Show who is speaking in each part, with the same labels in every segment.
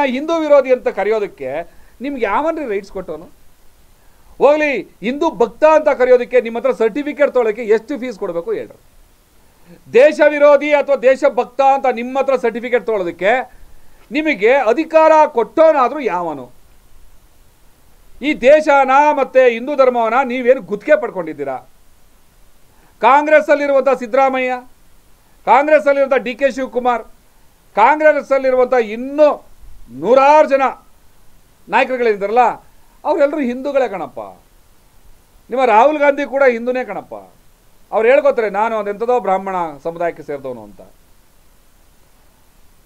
Speaker 1: ಹಿಂದೂ ವಿರೋಧಿ ಅಂತ ಕರೆಯೋದಕ್ಕೆ ನಿಮ್ಗೆ ಯಾವನ್ರಿ ರೈಟ್ಸ್ ಕೊಟ್ಟವನು? ಹೋಗ್ಲಿ, ಹಿಂದೂ ಭಕ್ತ ಅಂತ ಕರೆಯೋದಕ್ಕೆ ನಿಮ್ಮ ಹತ್ರ ಸರ್ಟಿಫಿಕೇಟ್ ತೊಗೊಳಕ್ಕೆ ಎಷ್ಟು ಫೀಸ್ ಕೊಡಬೇಕು ಹೇಳ್ರಿ. ದೇಶ ವಿರೋಧಿ ಅಥವಾ ದೇಶ ಭಕ್ತ ಅಂತ ನಿಮ್ಮ ಹತ್ರ ಸರ್ಟಿಫಿಕೇಟ್ ತೊಗೊಳೋದಕ್ಕೆ ನಿಮಗೆ ಅಧಿಕಾರ ಕೊಟ್ಟವನಾದ್ರೂ ಯಾವನು? ಈ ದೇಶನ ಮತ್ತೆ ಹಿಂದೂ ಧರ್ಮವನ್ನ ನೀವೇನು ಗುತ್ತಿಗೆ ಪಡ್ಕೊಂಡಿದ್ದೀರಾ? ಕಾಂಗ್ರೆಸ್ ಅಲ್ಲಿರುವಂಥ ಸಿದ್ದರಾಮಯ್ಯ ಕಾಂಗ್ರೆಸ್ ಅಲ್ಲಿರುವಂಥ ಡಿ ಕೆ ಶಿವಕುಮಾರ್ ಕಾಂಗ್ರೆಸ್ ಅಲ್ಲಿರುವಂಥ ಇನ್ನೂ ನೂರಾರು ಜನ ನಾಯಕರುಗಳಿದ್ದಾರಲ್ಲ ಅವರೆಲ್ಲರೂ ಹಿಂದೂಗಳೇ ಕಣಪ್ಪ. ನಿಮ್ಮ ರಾಹುಲ್ ಗಾಂಧಿ ಕೂಡ ಹಿಂದೂನೇ ಕಣಪ್ಪ. ಅವ್ರು ಹೇಳ್ಕೊತಾರೆ, ನಾನು ಅದೆಂಥದೋ ಬ್ರಾಹ್ಮಣ ಸಮುದಾಯಕ್ಕೆ ಸೇರಿದವನು ಅಂತ.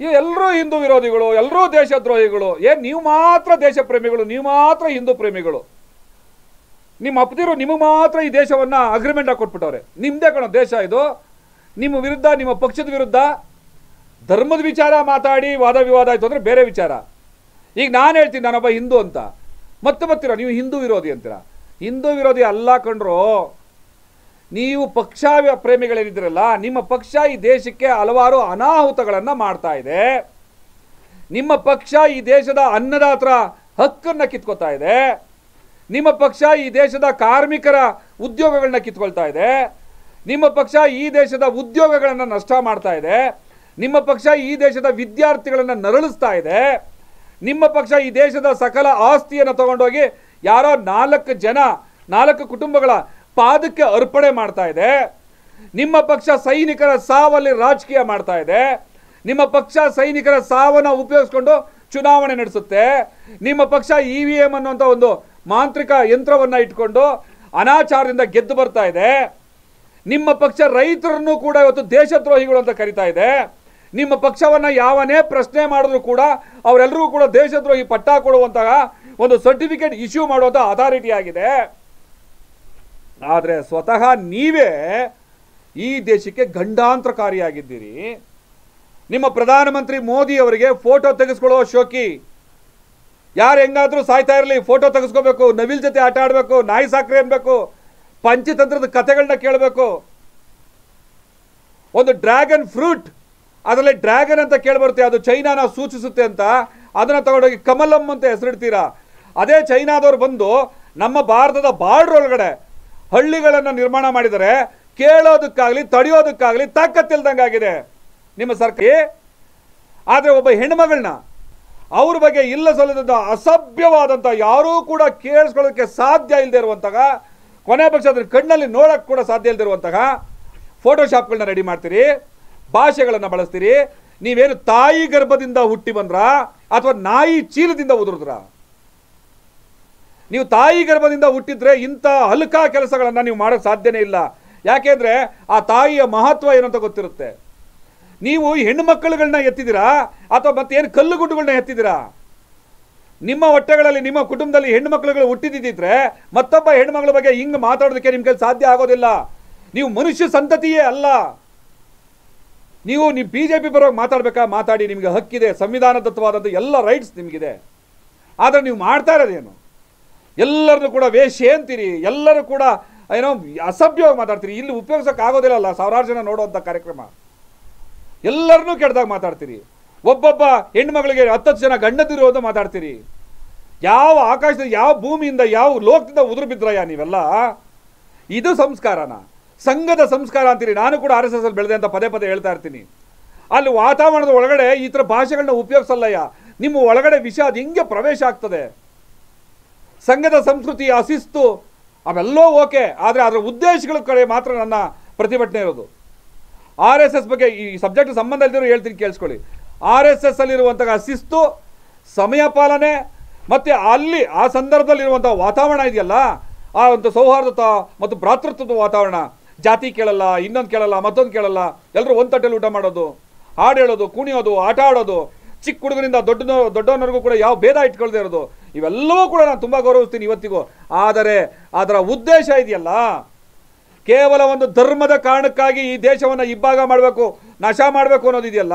Speaker 1: ಇವು ಎಲ್ಲರೂ ಹಿಂದೂ ವಿರೋಧಿಗಳು ಎಲ್ಲರೂ ದೇಶದ್ರೋಹಿಗಳು, ಏನು ನೀವು ಮಾತ್ರ ದೇಶ ಪ್ರೇಮಿಗಳು ನೀವು ಮಾತ್ರ ಹಿಂದೂ ಪ್ರೇಮಿಗಳು. ನಿಮ್ಮ ಅಪ್ಪದಿರು ನಿಮಗೆ ಮಾತ್ರ ಈ ದೇಶವನ್ನು ಅಗ್ರಿಮೆಂಟ್ ಹಾಕಿ ಕೊಟ್ಬಿಟ್ಟವ್ರೆ. ನಿಮ್ಮದೇ ಕಣೋ ದೇಶ ಇದು. ನಿಮ್ಮ ವಿರುದ್ಧ, ನಿಮ್ಮ ಪಕ್ಷದ ವಿರುದ್ಧ ಧರ್ಮದ ವಿಚಾರ ಮಾತಾಡಿ ವಾದ ವಿವಾದ ಆಯಿತು ಅಂದರೆ ಬೇರೆ ವಿಚಾರ. ಈಗ ನಾನು ಹೇಳ್ತೀನಿ, ನಾನೊಬ್ಬ ಹಿಂದೂ ಅಂತ. ಮತ್ತೆ ಬರ್ತೀರ? ನೀವು ಹಿಂದೂ ವಿರೋಧಿ ಅಂತೀರ. ಹಿಂದೂ ವಿರೋಧಿ ಅಲ್ಲ ಕಂಡ್ರು ನೀವು ಪಕ್ಷ ಪ್ರೇಮಿಗಳೇನಿದ್ದೀರಲ್ಲ, ನಿಮ್ಮ ಪಕ್ಷ ಈ ದೇಶಕ್ಕೆ ಹಲವಾರು ಅನಾಹುತಗಳನ್ನು ಮಾಡ್ತಾ ಇದೆ. ನಿಮ್ಮ ಪಕ್ಷ ಈ ದೇಶದ ಅನ್ನದಾತರ ಹಕ್ಕನ್ನ ಕಿತ್ಕೊತಾ ಇದೆ. ನಿಮ್ಮ ಪಕ್ಷ ಈ ದೇಶದ ಕಾರ್ಮಿಕರ ಉದ್ಯೋಗಗಳನ್ನ ಕಿತ್ಕೊಳ್ತಾ ಇದೆ. ನಿಮ್ಮ ಪಕ್ಷ ಈ ದೇಶದ ಉದ್ಯೋಗಗಳನ್ನು ನಷ್ಟ ಮಾಡ್ತಾ ಇದೆ. ನಿಮ್ಮ ಪಕ್ಷ ಈ ದೇಶದ ವಿದ್ಯಾರ್ಥಿಗಳನ್ನು ನರಳಿಸ್ತಾ ಇದೆ. ನಿಮ್ಮ ಪಕ್ಷ ಈ ದೇಶದ ಸಕಲ ಆಸ್ತಿಯನ್ನು ತಗೊಂಡೋಗಿ ಯಾರೋ ನಾಲ್ಕು ಜನ, ನಾಲ್ಕು ಕುಟುಂಬಗಳ ಪಾದಕ್ಕೆ ಅರ್ಪಣೆ ಮಾಡ್ತಾ ಇದೆ. ನಿಮ್ಮ ಪಕ್ಷ ಸೈನಿಕರ ಸಾವಲ್ಲಿ ರಾಜಕೀಯ ಮಾಡ್ತಾ ಇದೆ. ನಿಮ್ಮ ಪಕ್ಷ ಸೈನಿಕರ ಸಾವನ್ನು ಉಪಯೋಗಿಸ್ಕೊಂಡು ಚುನಾವಣೆ ನಡೆಸುತ್ತೆ. ನಿಮ್ಮ ಪಕ್ಷ ಇ ವಿ ಎಂ ಅನ್ನುವಂಥ ಒಂದು ಮಾಂತ್ರಿಕ ಯಂತ್ರವನ್ನು ಇಟ್ಕೊಂಡು ಅನಾಚಾರದಿಂದ ಗೆದ್ದು ಬರ್ತಾ ಇದೆ. ನಿಮ್ಮ ಪಕ್ಷ ರೈತರನ್ನು ಕೂಡ ಇವತ್ತು ದೇಶದ್ರೋಹಿಗಳು ಅಂತ ಕರಿತಾ ಇದೆ. ನಿಮ್ಮ ಪಕ್ಷವನ್ನು ಯಾವನೇ ಪ್ರಶ್ನೆ ಮಾಡಿದ್ರು ಕೂಡ ಅವರೆಲ್ಲರಿಗೂ ಕೂಡ ದೇಶದ್ರೋಹಿ ಪಟ್ಟ ಕೊಡುವಂತಹ ಒಂದು ಸರ್ಟಿಫಿಕೇಟ್ ಇಶ್ಯೂ ಮಾಡುವಂಥ ಅಥಾರಿಟಿ ಆಗಿದೆ. ಆದರೆ ಸ್ವತಃ ನೀವೇ ಈ ದೇಶಕ್ಕೆ ಗಂಡಾಂತರಕಾರಿಯಾಗಿದ್ದೀರಿ. ನಿಮ್ಮ ಪ್ರಧಾನಮಂತ್ರಿ ಮೋದಿ ಅವರಿಗೆ ಫೋಟೋ ತೆಗೆಸ್ಕೊಳ್ಳೋ ಶೋಕಿ. ಯಾರು ಹೆಂಗಾದರೂ ಸಾಯ್ತಾ ಇರಲಿ ಫೋಟೋ ತೆಗೆಸ್ಕೋಬೇಕು, ನವಿಲ್ ಜೊತೆ ಆಟ ಆಡಬೇಕು, ನಾಯಿ ಸಾಕ್ರೆ ಅನ್ಬೇಕು, ಪಂಚತಂತ್ರದ ಕಥೆಗಳನ್ನ ಕೇಳಬೇಕು. ಒಂದು ಡ್ರ್ಯಾಗನ್ ಫ್ರೂಟ್ ಅದರಲ್ಲಿ ಡ್ರ್ಯಾಗನ್ ಅಂತ ಕೇಳಿಬರುತ್ತೆ ಅದು ಚೈನಾನ ಸೂಚಿಸುತ್ತೆ ಅಂತ. ಅದನ್ನು ತಗೊಂಡೋಗಿ ಕಮಲಂ ಅಂತ ಹೆಸರಿಡ್ತೀರಾ? ಅದೇ ಚೈನಾದವರು ಬಂದು ನಮ್ಮ ಭಾರತದ ಬಾರ್ಡರ್ ಒಳಗಡೆ ಹಳ್ಳಿಗಳನ್ನು ನಿರ್ಮಾಣ ಮಾಡಿದರೆ ಕೇಳೋದಕ್ಕಾಗಲಿ, ತಡೆಯೋದಕ್ಕಾಗಲಿ ತಾಕತ್ತಿಲ್ದಂಗಾಗಿದೆ ನಿಮ್ಮ ಸರ್ಕಾರ. ಆದರೆ ಒಬ್ಬ ಹೆಣ್ಮಗಳನ್ನ ಅವ್ರ ಬಗ್ಗೆ ಇಲ್ಲ ಸಲ್ಲದ ಅಸಭ್ಯವಾದಂಥ ಯಾರೂ ಕೂಡ ಕೇಳಿಸ್ಕೊಳ್ಳೋಕ್ಕೆ ಸಾಧ್ಯ ಇಲ್ಲದೆ ಇರುವಂತಹ, ಕೊನೆ ಪಕ್ಷ ಅದ್ರ ಕಣ್ಣಲ್ಲಿ ನೋಡೋಕ್ಕೆ ಕೂಡ ಸಾಧ್ಯ ಇಲ್ಲದೆ ಇರುವಂತಹ ಫೋಟೋಶಾಪ್ಗಳನ್ನ ರೆಡಿ ಮಾಡ್ತೀರಿ. ಭಾಷೆಗಳನ್ನು ಬಳಸ್ತೀರಿ, ನೀವೇನು ತಾಯಿ ಗರ್ಭದಿಂದ ಹುಟ್ಟಿ ಬಂದ್ರ, ಅಥವಾ ನಾಯಿ ಚೀಲದಿಂದ ಉದುರಿದ್ರ? ನೀವು ತಾಯಿ ಗರ್ಭದಿಂದ ಹುಟ್ಟಿದ್ರೆ ಇಂಥ ಹಲ್ಕ ಕೆಲಸಗಳನ್ನು ನೀವು ಮಾಡೋಕ್ಕೆ ಸಾಧ್ಯನೇ ಇಲ್ಲ. ಯಾಕೆಂದರೆ ಆ ತಾಯಿಯ ಮಹತ್ವ ಏನು ಅಂತ ಗೊತ್ತಿರುತ್ತೆ. ನೀವು ಹೆಣ್ಣು ಮಕ್ಕಳುಗಳನ್ನ ಎತ್ತಿದ್ದೀರಾ, ಅಥವಾ ಮತ್ತೇನು ಕಲ್ಲುಗುಡ್ಡುಗಳನ್ನ ಎತ್ತಿದ್ದೀರಾ? ನಿಮ್ಮ ಹೊಟ್ಟೆಗಳಲ್ಲಿ, ನಿಮ್ಮ ಕುಟುಂಬದಲ್ಲಿ ಹೆಣ್ಣು ಮಕ್ಕಳುಗಳು ಹುಟ್ಟಿದಿದ್ರೆ ಮತ್ತೊಬ್ಬ ಹೆಣ್ಮಗಳ ಬಗ್ಗೆ ಹಿಂಗೆ ಮಾತಾಡೋದಕ್ಕೆ ನಿಮ್ಗೆ ಸಾಧ್ಯ ಆಗೋದಿಲ್ಲ. ನೀವು ಮನುಷ್ಯ ಸಂತತಿಯೇ ಅಲ್ಲ. ನೀವು ನೀವು ಬಿ ಜೆ ಪಿ ಬರೋಕ್ಕೆ ಮಾತಾಡಬೇಕಾ? ಮಾತಾಡಿ, ನಿಮಗೆ ಹಕ್ಕಿದೆ ಸಂವಿಧಾನದತ್ತವಾದಂಥ ಎಲ್ಲ ರೈಟ್ಸ್ ನಿಮಗಿದೆ. ಆದರೆ ನೀವು ಮಾಡ್ತಾ ಇರೋದೇನು? ಎಲ್ಲರನ್ನು ಕೂಡ ವೇಷ ಅಂತೀರಿ, ಎಲ್ಲರೂ ಕೂಡ, ಏನೋ, ಅಸಭ್ಯವಾಗಿ ಮಾತಾಡ್ತೀರಿ. ಇಲ್ಲಿ ಉಪಯೋಗಿಸೋಕೆ ಆಗೋದಿಲ್ಲಲ್ಲ, ಸಾವಿರಾರು ಜನ ನೋಡುವಂಥ ಕಾರ್ಯಕ್ರಮ. ಎಲ್ಲರನ್ನೂ ಕೆಟ್ಟದಾಗ ಮಾತಾಡ್ತೀರಿ. ಒಬ್ಬೊಬ್ಬ ಹೆಣ್ಮಗಳಿಗೆ ಹತ್ತತ್ತು ಜನ ಗಂಡದಿರು ಅಂತ ಮಾತಾಡ್ತೀರಿ. ಯಾವ ಆಕಾಶದ ಯಾವ ಭೂಮಿಯಿಂದ, ಯಾವ ಲೋಕದಿಂದ ಉದುರು ಬಿದ್ರಯ್ಯ ನೀವೆಲ್ಲ? ಇದು ಸಂಸ್ಕಾರನ? ಸಂಘದ ಸಂಸ್ಕಾರ ಅಂತೀರಿ. ನಾನು ಕೂಡ ಆರ್ ಎಸ್ ಎಸ್ ಅಲ್ಲಿ ಬೆಳೆದೆ ಅಂತ ಪದೇ ಪದೇ ಹೇಳ್ತಾ ಇರ್ತೀನಿ. ಅಲ್ಲಿ ವಾತಾವರಣದ ಒಳಗಡೆ ಈ ಥರ ಭಾಷೆಗಳನ್ನ ಉಪಯೋಗಿಸಲ್ಲಯ್ಯ. ನಿಮ್ಮ ಒಳಗಡೆ ವಿಷ ಅದು ಹಿಂಗೆ ಪ್ರವೇಶ ಆಗ್ತದೆ. ಸಂಘದ ಸಂಸ್ಕೃತಿ, ಅಶಿಸ್ತು, ಅವೆಲ್ಲೋ ಓಕೆ. ಆದರೆ ಅದರ ಉದ್ದೇಶಗಳ ಕಡೆ ಮಾತ್ರ ನನ್ನ ಪ್ರತಿಭಟನೆ ಇರೋದು. ಆರ್ ಎಸ್ ಎಸ್ ಬಗ್ಗೆ ಈ ಸಬ್ಜೆಕ್ಟ್ ಸಂಬಂಧ ಇಲ್ದಿರೋ ಹೇಳ್ತೀನಿ, ಕೇಳಿಸ್ಕೊಳ್ಳಿ. ಆರ್ ಎಸ್ ಎಸ್ ಅಲ್ಲಿರುವಂತಹ ಶಿಸ್ತು ಸಮಯ ಪಾಲನೆ, ಮತ್ತು ಅಲ್ಲಿ ಆ ಸಂದರ್ಭದಲ್ಲಿರುವಂಥ ವಾತಾವರಣ ಇದೆಯಲ್ಲ, ಆ ಒಂದು ಸೌಹಾರ್ದತ ಮತ್ತು ಭ್ರಾತೃತ್ವದ ವಾತಾವರಣ ಜಾತಿ ಕೇಳಲ್ಲ, ಇನ್ನೊಂದು ಕೇಳಲ್ಲ, ಮತ್ತೊಂದು ಕೇಳಲ್ಲ. ಎಲ್ಲರೂ ಒಂದು ತಟ್ಟೆಲಿ ಊಟ ಮಾಡೋದು, ಹಾಡು ಹೇಳೋದು, ಕುಣಿಯೋದು, ಆಟ ಆಡೋದು. ಚಿಕ್ಕ ಹುಡುಗರಿಂದ ದೊಡ್ಡ ದೊಡ್ಡವನವರೆಗೂ ಕೂಡ ಯಾವ ಭೇದ ಇಟ್ಕೊಳ್ದೇ ಇರೋದು. ಇವೆಲ್ಲವೂ ಕೂಡ ನಾನು ತುಂಬ ಗೌರವಿಸ್ತೀನಿ ಇವತ್ತಿಗೂ. ಆದರೆ, ಅದರ ಉದ್ದೇಶ ಇದೆಯಲ್ಲ? ಕೇವಲ ಒಂದು ಧರ್ಮದ ಕಾರಣಕ್ಕಾಗಿ ಈ ದೇಶವನ್ನು ಇಬ್ಬಾಗ ಮಾಡಬೇಕು, ನಾಶ ಮಾಡಬೇಕು ಅನ್ನೋದಿದೆಯಲ್ಲ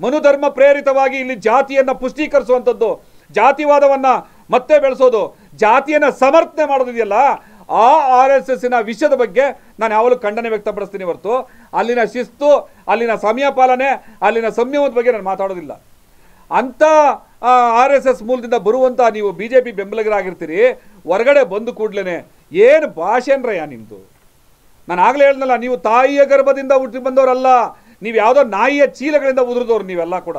Speaker 1: ಮನುಧರ್ಮ ಪ್ರೇರಿತವಾಗಿ ಇಲ್ಲಿ ಜಾತಿಯನ್ನು ಪುಷ್ಟೀಕರಿಸುವಂಥದ್ದು, ಜಾತಿವಾದವನ್ನು ಮತ್ತೆ ಬೆಳೆಸೋದು, ಜಾತಿಯನ್ನು ಸಮರ್ಥನೆ ಮಾಡೋದಿದೆಯಲ್ಲ ಆ ಆರ್ ಎಸ್ ಎಸ್ಸಿನ ವಿಷಯದ ಬಗ್ಗೆ ನಾನು ಯಾವಾಗಲೂ ಖಂಡನೆ ವ್ಯಕ್ತಪಡಿಸ್ತೀನಿ ಹೊರತು. ಅಲ್ಲಿನ ಶಿಸ್ತು, ಅಲ್ಲಿನ ಸಮಯ ಪಾಲನೆ, ಅಲ್ಲಿನ ಸಂಯಮದ ಬಗ್ಗೆ ನಾನು ಮಾತಾಡೋದಿಲ್ಲ. ಅಂಥ ಆರ್ ಎಸ್ ಎಸ್ ಮೂಲದಿಂದ ಬರುವಂಥ ನೀವು ಬಿ ಜೆ ಪಿ ಬೆಂಬಲಿಗರಾಗಿರ್ತೀರಿ, ಹೊರಗಡೆ ಬಂದು ಕೂಡ್ಲೇ ಏನು ಭಾಷೆನ್ರಯ್ಯ ನಿಮ್ಮದು ನಾನು ಆಗಲೇ ಹೇಳ್ದಲ್ಲ ನೀವು ತಾಯಿಯ ಗರ್ಭದಿಂದ ಹುಟ್ಟಿ ಬಂದವರಲ್ಲ, ನೀವು ಯಾವುದೋ ನಾಯಿಯ ಚೀಲಗಳಿಂದ ಉದುರಿದವ್ರು ನೀವೆಲ್ಲ ಕೂಡ.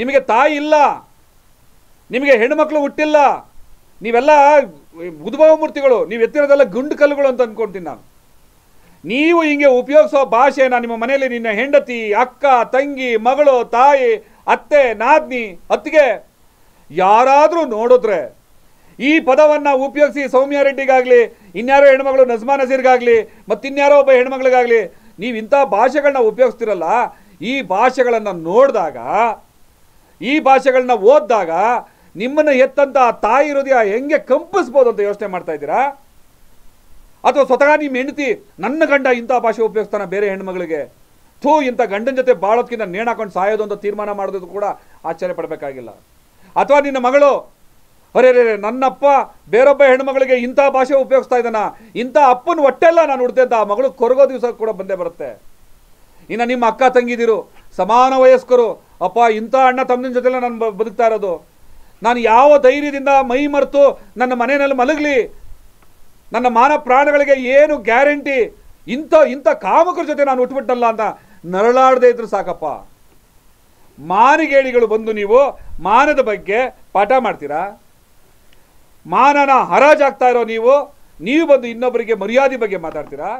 Speaker 1: ನಿಮಗೆ ತಾಯಿ ಇಲ್ಲ, ನಿಮಗೆ ಹೆಣ್ಮಕ್ಳು ಹುಟ್ಟಿಲ್ಲ ನೀವೆಲ್ಲ ಉದ್ಭವ ಮೂರ್ತಿಗಳು, ನೀವು ಎತ್ತಿರೋದೆಲ್ಲ ಗುಂಡು ಕಲ್ಲುಗಳು ಅಂತ ಅಂದ್ಕೊಳ್ತೀನಿ ನಾನು. ನೀವು ಹಿಂಗೆ ಉಪಯೋಗಿಸೋ ಭಾಷೆನ ನಿಮ್ಮ ಮನೆಯಲ್ಲಿ ನಿನ್ನ ಹೆಂಡತಿ, ಅಕ್ಕ, ತಂಗಿ, ಮಗಳು, ತಾಯಿ, ಅತ್ತೆ, ನಾದ್ನಿ, ಅತ್ತಿಗೆ ಯಾರಾದರೂ ನೋಡಿದ್ರೆ ಈ ಪದವನ್ನು ಉಪಯೋಗಿಸಿ ಸೌಮ್ಯ ರೆಡ್ಡಿಗಾಗಲಿ, ಇನ್ಯಾರೋ ಹೆಣ್ಮಗಳು ನಜ್ಮಾ ಮತ್ತು ಮತ್ತಿನ್ಯಾರೋ ಒಬ್ಬ ಹೆಣ್ಮಗಳಿಗಾಗಲಿ, ನೀವು ಇಂಥ ಭಾಷೆಗಳನ್ನ ಉಪಯೋಗಿಸ್ತಿರಲ್ಲ, ಈ ಭಾಷೆಗಳನ್ನು ನೋಡಿದಾಗ, ಈ ಭಾಷೆಗಳನ್ನ ಓದಿದಾಗ ನಿಮ್ಮನ್ನ ಎತ್ತಂತ ತಾಯಿ ಹೃದಯ ಹೆಂಗೆ ಕಂಪಿಸ್ಬೋದು ಅಂತ ಯೋಚನೆ ಮಾಡ್ತಾ ಇದ್ದೀರಾ? ಅಥವಾ ಸ್ವತಃ ನಿಮ್ಮ ಹೆಂಡತಿ ನನ್ನ ಗಂಡ ಇಂಥ ಭಾಷೆ ಉಪಯೋಗಿಸ್ತಾನೆ ಬೇರೆ ಹೆಣ್ಮಗಳಿಗೆ ಥೂ, ಇಂಥ ಗಂಡನ ಜೊತೆ ಬಾಳೋದ್ಕಿಂತ ನೇಣಾಕೊಂಡು ಸಾಯೋದು ಅಂತ ತೀರ್ಮಾನ ಮಾಡೋದು ಕೂಡ ಆಶ್ಚರ್ಯ ಪಡಬೇಕಾಗಿಲ್ಲ. ಅಥವಾ ನಿನ್ನ ಮಗಳು, ಅರೆ ರೇ ನನ್ನಪ್ಪ ಬೇರೊಬ್ಬ ಹೆಣ್ಮಗಳಿಗೆ ಇಂಥ ಭಾಷೆ ಉಪಯೋಗಿಸ್ತಾ ಇದ್ದಾನ? ಇಂಥ ಅಪ್ಪನ ಹೊಟ್ಟೆಲ್ಲ ನಾನು ಉಡ್ತೆ ಅಂತ ಆ ಮಗಳು ಕೊರಗೋ ದಿವಸ ಕೂಡ ಬಂದೇ ಬರುತ್ತೆ. ಇನ್ನು ನಿಮ್ಮ ಅಕ್ಕ ತಂಗಿದಿರು, ಸಮಾನ ವಯಸ್ಕರು, ಅಪ್ಪ, ಇಂಥ ಅಣ್ಣ ತಮ್ಮನ ಜೊತೆಲ್ಲ ನಾನು ಬದುಕ್ತಾ ಇರೋದು. ನಾನು ಯಾವ ಧೈರ್ಯದಿಂದ ಮೈ ಮರೆತು ನನ್ನ ಮನೆಯಲ್ಲಿ ಮಲಗಲಿ, ನನ್ನ ಮಾನ ಪ್ರಾಣಗಳಿಗೆ ಏನು ಗ್ಯಾರಂಟಿ, ಇಂಥ ಇಂಥ ಕಾಮಕರ ಜೊತೆ ನಾನು ಉಟ್ಬಿಟ್ಟಲ್ಲ ಅಂತ ನರಳಾಡದೆ ಇದ್ರು ಸಾಕಪ್ಪ. ಮಾನಿಗೇಡಿಗಳು ಬಂದು ನೀವು ಮಾನದ ಬಗ್ಗೆ ಪಾಠ ಮಾಡ್ತೀರಾ? ಮಾನನ ಹರಾಜಾಗ್ತಾ ಇರೋ ನೀವು ನೀವು ಬಂದು ಇನ್ನೊಬ್ಬರಿಗೆ ಮರ್ಯಾದೆ ಬಗ್ಗೆ ಮಾತಾಡ್ತೀರಾ?